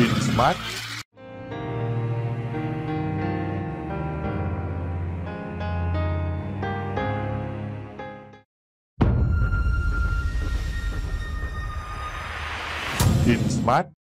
Insmart Insmart